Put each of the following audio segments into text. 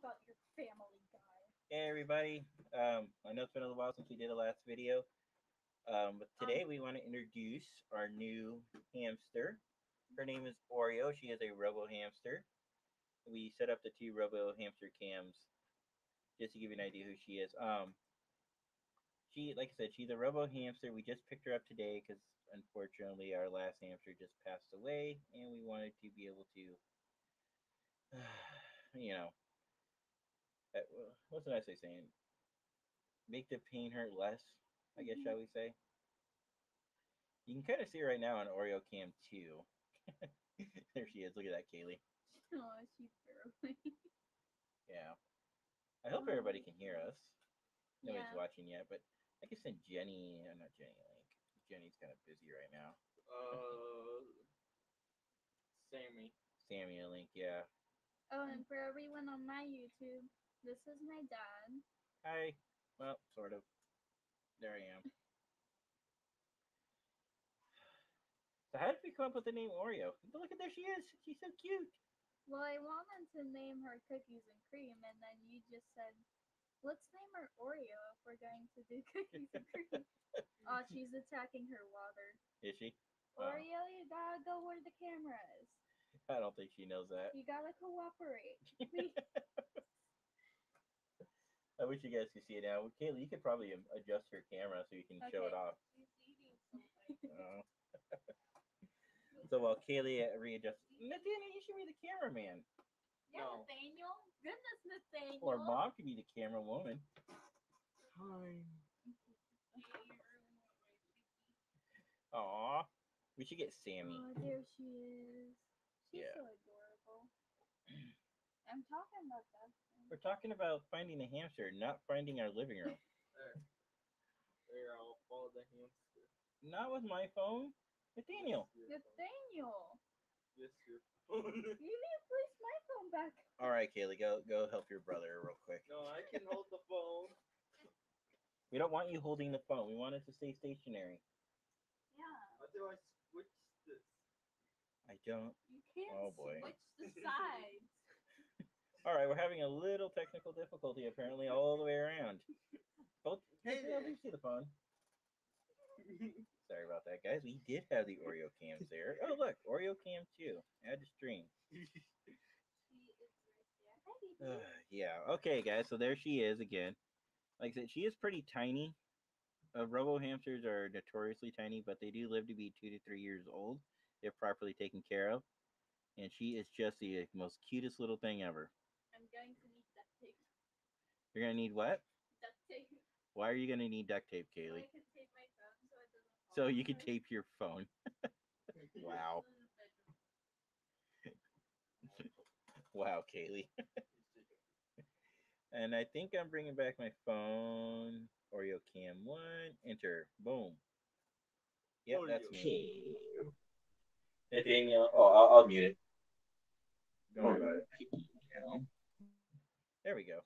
about your family guy. Hey everybody, um, I know it's been a little while since we did a last video, um, but today we want to introduce our new hamster. Her name is Oreo. She is a Robo hamster. We set up the two Robo hamster cams just to give you an idea who she is. Um, she, like I said, she's a Robo hamster. We just picked her up today because unfortunately our last hamster just passed away, and we wanted to be able to, you know, what's the nice saying? Make the pain hurt less, I guess, Mhm. shall we say? You can kind of see her right now on Oreo Cam 2. there she is. Look at that, Kaylee. Oh, she's barely. Yeah. I hope everybody can hear us. Nobody's Yeah. watching yet, but I can send Jenny, uh, not Jenny Link. Jenny's kind of busy right now. Uh, Sammy. Sammy a link, yeah. Oh, and for everyone on my YouTube, this is my dad. Hi. Well, sort of. There I am. So how did we come up with the name Oreo? Look at there she is. She's so cute. Well, I wanted to name her Cookies and Cream, and then you just said, let's name her Oreo if we're going to do Cookies and Cream. oh, she's attacking her water. Is she? Wow. Oreo, you gotta go where the camera is. I don't think she knows that. You gotta cooperate. I wish you guys could see it now. Kaylee, you could probably adjust your camera so you can show it off. She's eating something. Oh. so while Kaylee uh, readjusts, Nathaniel, you should be the cameraman. Yeah, No. Nathaniel. Goodness, Nathaniel. Or mom could be the camera woman. Hi. Aw. We should get Sammy. Oh, there she is. She's Yeah. so adorable. I'm talking about that. We're talking about finding a hamster, not finding our living room. There. There, I'll follow the hamster. not with my phone. Nathaniel. Your. Nathaniel, This your phone. you need to place my phone back. All right, Kaylee, go go help your brother real quick. no, I can hold the phone. We don't want you holding the phone. We want it to stay stationary. Yeah, How do I switch this? I don't. you can't Oh, boy. switch the sides. All right, we're having a little technical difficulty apparently all the way around. Both. Hey Hey, there. see the phone? Sorry about that, guys. We did have the Oreo cams there. Oh, look, Oreo cam two. Add to stream. She is right there. Hi, Uh, yeah. Okay, guys. So there she is again. Like I said, she is pretty tiny. Uh, Robo hamsters are notoriously tiny, but they do live to be two to three years old if properly taken care of. And she is just the most cutest little thing ever. I'm going to need duct tape. You're gonna need what? Duct tape. Why are you gonna need duct tape, So I Kaylee? can tape my phone so it doesn't fall So you can apart. tape your phone. Wow. In the bedroom. Wow, Kaylee. And I think I'm bringing back my phone. Oreo Cam 1. Enter. Boom. Yep, that's Oreo. me. Nathaniel. Oh, I'll, I'll mute it. Don't worry about it. There we go.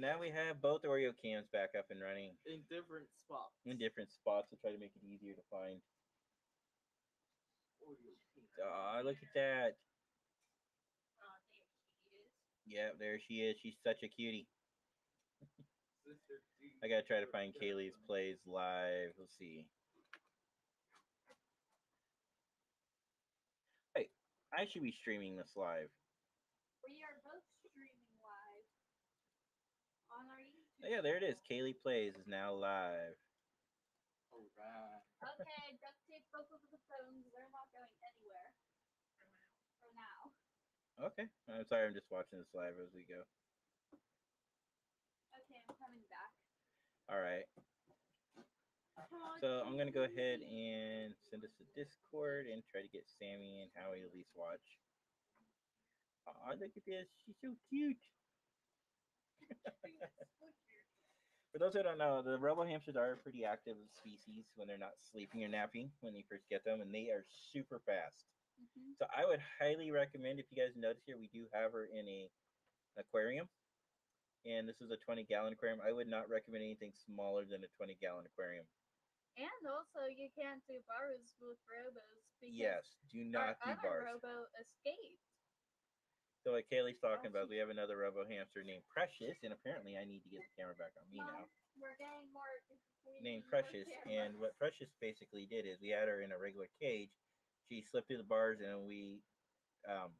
So now we have both Oreo cams back up and running In different spots. in different spots to try to make it easier to find. Oreo pink. Ah, look at that. Oh, there she is. Yeah, there she is. She's such a cutie. I gotta try to find Kaylee's plays live. Let's see. Hey, I should be streaming this live. We are both streaming live on our YouTube. Oh, Oh, yeah, there it is. Kaylee Plays is now live. Alright. Okay, duct tape both of the phones. They're not going anywhere. For now. Okay. I'm sorry, I'm just watching this live as we go. Okay, I'm coming back. All right. So I'm gonna go ahead and send us a Discord and try to get Sammy and Howie at least watch. Oh, look at this. She's so cute. For those who don't know, the Robo hamsters are a pretty active species when they're not sleeping or napping when you first get them, and they are super fast. Mhm. So I would highly recommend if you guys notice here, we do have her in a aquarium, and this is a 20 gallon aquarium. I would not recommend anything smaller than a 20 gallon aquarium. And also, you can't do bars with robos because Yes, do not our do other bars. robo escaped. So what Kaylee's talking about, we have another robo hamster named Precious, and apparently I need to get the camera back on me now. We're getting more. we Named Precious, and what Precious basically did is we had her in a regular cage. She slipped through the bars, and we um,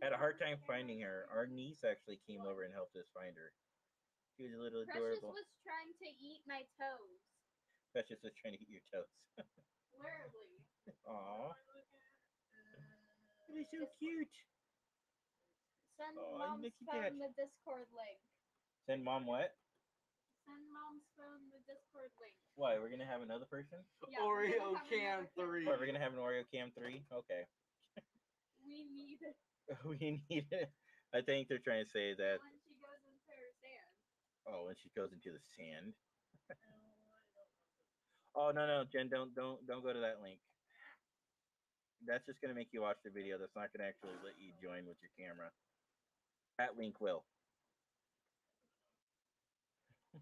had a hard time finding her. Our niece actually came over and helped us find her. She was a little Precious adorable. was trying to eat my toes. Precious was trying to eat your toes. Literally. Aww, it is so cute. Send Aw, you mom's lucky phone cat. the Discord link. Send mom what? Send mom's phone the Discord link. Why? We're gonna have another person? Yeah, Oreo Cam three. What, we're gonna have an Oreo Cam three? Okay. We need it we need it. I think they're trying to say that. when she goes into her sand. Oh, when she goes into the sand. Oh, I don't know. Oh no no Jen, don't don't don't go to that link. That's just gonna make you watch the video. That's not gonna actually let you join with your camera. That link will.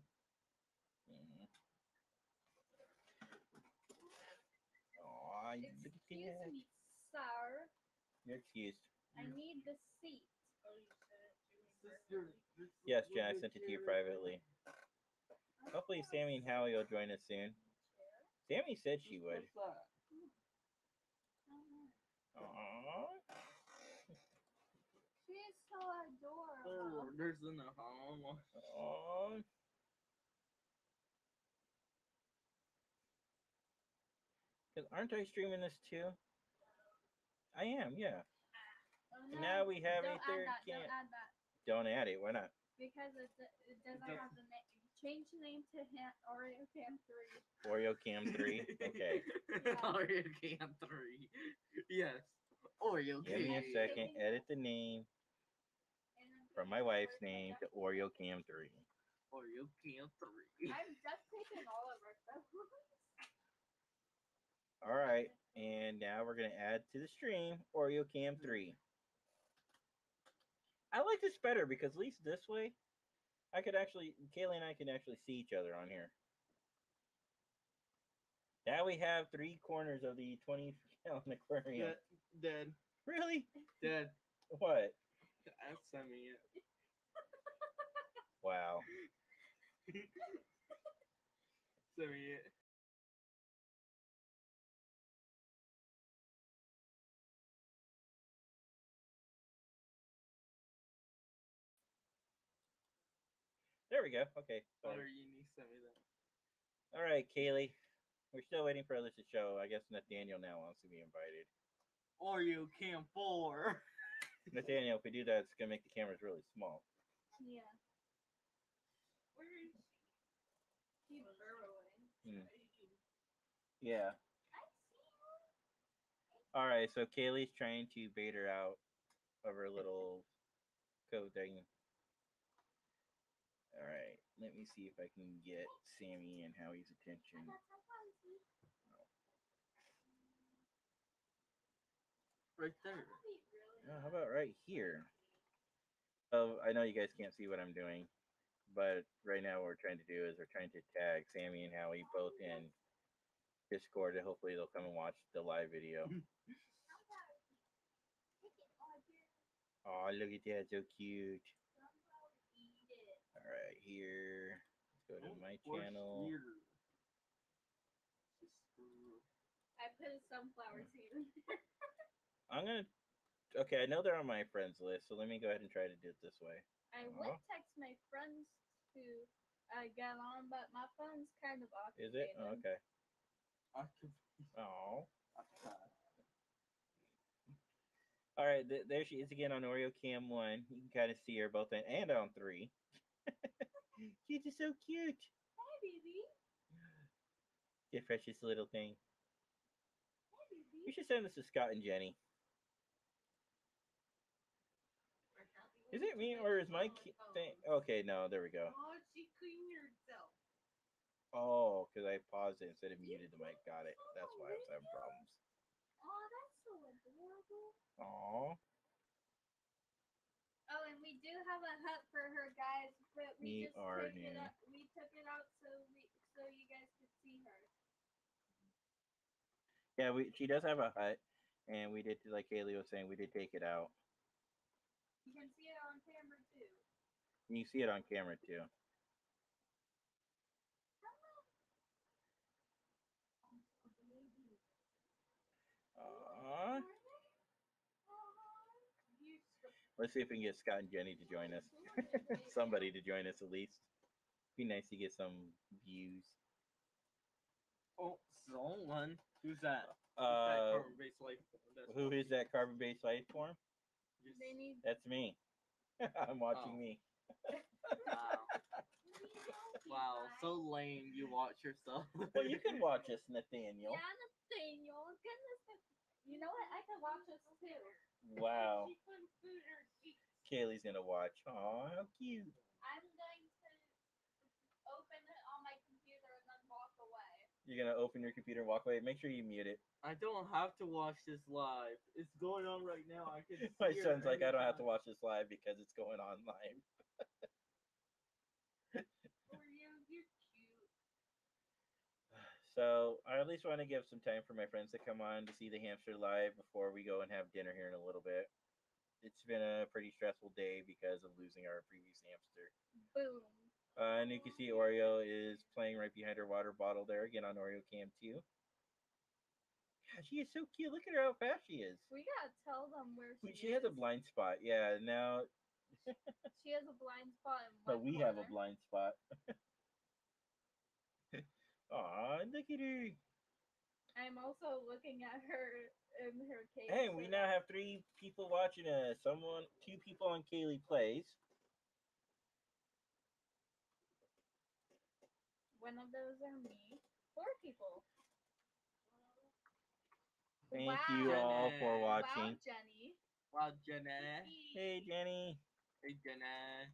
Mm-hmm. Aw, you look at Excuse that. me, sir. You're excused. I need the seat. Oh, yes, Jen, I sent it to you privately. Hopefully, Sammy and Howie will join us soon. Sammy said she would. Hmm. Aww. She's so adorable. Oh, there's an home. Oh. Cause aren't I streaming this too? I am, yeah. Oh, And now we have a don't third add that, cam- Don't add that Don't add it. Why not? because it, it doesn't does- have the name. Change the name to ha- Oreo Cam Three. Oreo Cam three. Okay. Oreo Cam three. Yes. Oreo Give me a second. Edit the name And then from my wife's name to Oreo Cam three. Oreo Cam three. I've just taken all of our photos. All right, and now we're gonna add to the stream Oreo Cam three. I like this better because at least this way, I could actually Kaylee and I can actually see each other on here. Now we have three corners of the twenty gallon aquarium. Dead. Dead. Really? Dead. What? That's send me it. Wow. Send me it. There we go. Okay. Or better. you need to send. All right, Kaylee. We're still waiting for others to show. I guess Nathaniel now wants to be invited. Or Oreo Cam four. Nathaniel, if we do that, it's gonna make the cameras really small. Yeah. Where is she? She's burrowing. Hmm. Yeah. I see her. All right. So Kaylee's trying to bait her out of her little code thing. All right. Let me see if I can get Sammy and Howie's attention. I got some fuzzy. Right there. That'd be really how about right here? Oh, I know you guys can't see what I'm doing, but right now what we're trying to do is we're trying to tag Sammy and Howie both in Discord, and hopefully they'll come and watch the live video. How about take it all here? Oh, look at that, so cute. Somehow eat it. All right, here. Let's go to Oh, my channel. I put a sunflower seed in there. I'm gonna. Okay, I know they're on my friends list, so let me go ahead and try to do it this way. I Aw. would text my friends to uh, get on, but my phone's kind of occupied. Is it? Oh, okay. Oh. All right, th- there she is again on Oreo Cam one. You can kind of see her both in and on three. She's just so cute. Hey, baby. The precious little thing. Hey, baby. You should send this to Scott and Jenny. Is it me or is my ki- thing? Okay, no, there we go. Oh, she cleaned herself. Oh, because I paused it instead of muted the mic. Got it. That's why I was having problems. Oh, that's so adorable. Aw. Oh, and we do have a hut for her, guys, but we just took it out. We took it out so we so you guys could see her. Yeah, we she does have a hut, and we did like Haley was saying, we did take it out. You can see it on camera too. And you see it on camera too. Aww. Let's see if we can get Scott and Jenny to join us. Somebody to join us at least. Be nice to get some views. Oh, someone. Who's that? Who's that Uh, carbon-based life form? That's who what is that carbon-based life form? just- That's me. I'm watching Oh. me. Wow. Wow, so lame. You watch yourself. Well, you can watch us, Nathaniel. Yeah, Nathaniel. Goodness. You know what? I can watch this too. Wow. Kaylee's gonna watch. Oh, how cute. I'm going to open it on my computer and then walk away. You're gonna open your computer and walk away. Make sure you mute it. I don't have to watch this live. It's going on right now. I can. My see it son's like, I don't have to watch this live because it's going on live. Oreo, you're cute. So I at least want to give some time for my friends to come on to see the hamster live before we go and have dinner here in a little bit. It's been a pretty stressful day because of losing our previous hamster. Boom. Uh, and you can see Oreo is playing right behind her water bottle there again on Oreo Cam 2. God, she is so cute. Look at her how fast she is. We gotta tell them where she, She has a blind spot. Yeah, now, She has a blind spot in but we have a blind spot. Aw, look at her. I'm also looking at her in her case. Hey, we now have three people watching us. Someone, two people on Kaylee Plays. One of those are me. Four people. Thank wow. you all for watching. Wow, Jenny. Wow, Jenna. Hey, Jenny. Hey, Jenna.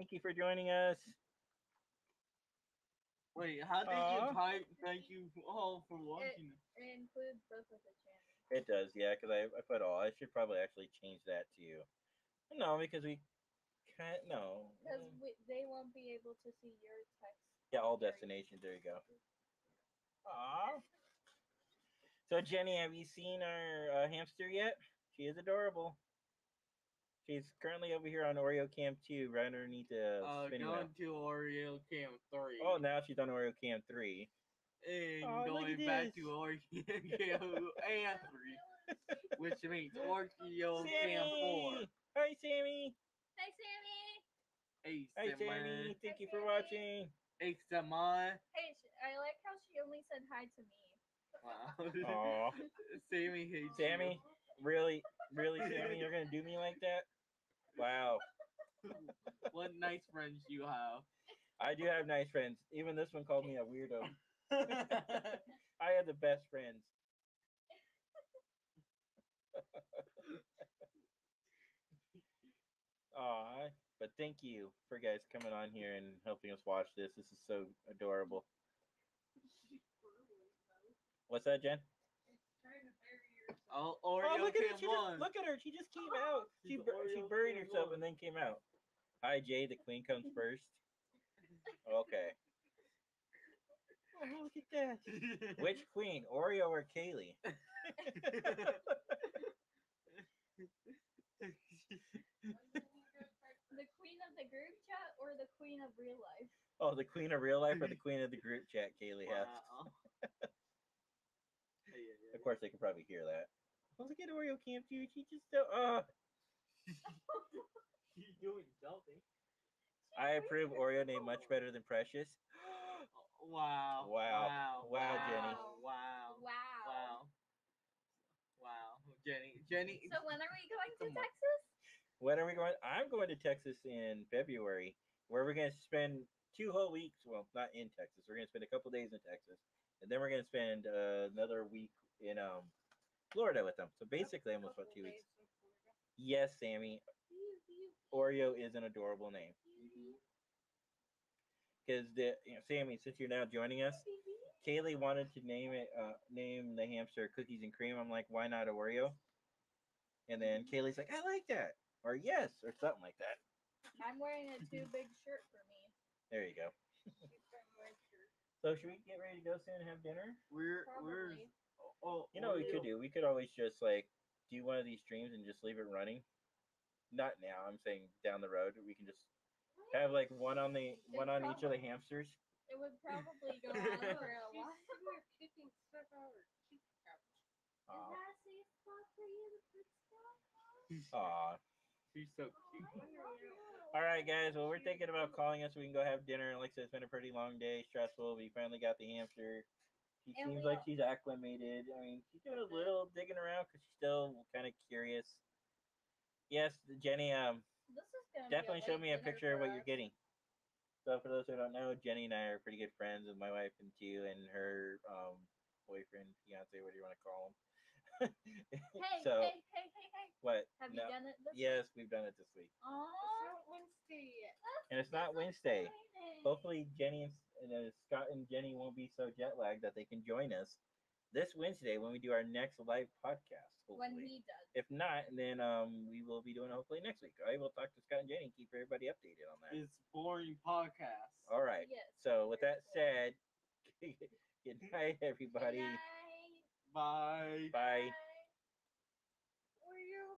Thank you for joining us. Wait, how did Aw. you type thank you all for watching? It includes both of the channels. It does, yeah, because I, I put all. I should probably actually change that to you. No, because we can't. No. Because they won't be able to see your text. Yeah, all destinations. There you go. Aw. So Jenny, have you seen our uh, hamster yet? She is adorable. She's currently over here on Oreo Camp 2, right underneath the Uh, spinning going wheel. to Oreo Cam 3. Oh, now she's on Oreo Camp 3. And Oh, going back this. to Oreo Cam 3, which means Oreo Camp 4. Sammy! Hi, Sammy! Hey, Sammy. Hey, Hi, Sammy. Sammy! Thank Hi, you for Sammy. watching. Hey, Sammy. Hey, sh- I like how she only said hi to me. Wow. Aw. Sammy hates Sammy, really, really, Sammy, you're gonna do me like that? Wow. you. what nice friends you have. I do have nice friends. Even this one called me a weirdo. I have the best friends. Aw, but thank you for guys coming on here and helping us watch this. This is so adorable. What's that, Jen? oh, Oh, Oreo look at her! She 1. just, look at her! She just came out. She bur- she buried herself one. and then came out. Hi, Jay. The queen comes first. Okay. Oh, look at that. Which queen, Oreo or Kaylee? The queen of the group chat or the queen of real life? Oh, the queen of real life or the queen of the group chat? Kaylee has. Wow. Hey, yeah, yeah, Of course, they can probably hear that. Oh, look at Oreo Camp dude. She just uh, uh She's doing something. I approve Oreo name much better than Precious. Wow. Wow. Wow. Wow, Jenny. Wow. Wow. Wow. Wow. Jenny. Jenny. So when are we going to Texas? When are we going? I'm going to Texas in February, where are we're going to spend two whole weeks. Well, not in Texas. We're going to spend a couple days in Texas, and then we're going to spend uh, another week in um Florida with them. So basically, almost about two weeks. Yes, Sammy. Oreo is an adorable name. Because the you know, Sammy, since you're now joining us, Kaylee wanted to name it, uh, name the hamster Cookies and Cream. I'm like, why not Oreo? And then Kaylee's like, I like that, or yes, or something like that. I'm wearing a too big shirt for me. There you go. So should we get ready to go soon and have dinner? We're we're Probably. oh, oh You know what we oh, could oh. do? We could always just like do one of these streams and just leave it running. not now. I'm saying down the road. We can just have like one on the one on each of the hamsters. It would probably go on for a while. She's kicking stuff out of her cheek pouch. Aw, Is that a safe spot for you to put stuff? aw. She's so cute. All right, guys. Well, we're thinking about calling us so we can go have dinner. Like I said, it's been a pretty long day, stressful. We finally got the hamster. She And seems like she's acclimated. I mean, she's doing a little digging around because she's still kind of curious. Yes, Jenny. Um, This is gonna definitely show me a picture of what you're getting. So for those who don't know, Jenny and I are pretty good friends with my wife and you and her um, boyfriend, fiance, what do you want to call him? Hey, so hey, hey, hey, hey. what? Have No. you done it this Yes, we've done it this week, Aw. Not Wednesday yet. and it's not Wednesday. Hopefully, Jenny and, uh, Scott and Jenny won't be so jet lagged that they can join us this Wednesday when we do our next live podcast. When he does. If not, then um we will be doing it hopefully next week. All right, we'll talk to Scott and Jenny, keep everybody updated on that. It's boring podcast. All right. Yes. So with that said, good night, everybody. Good night.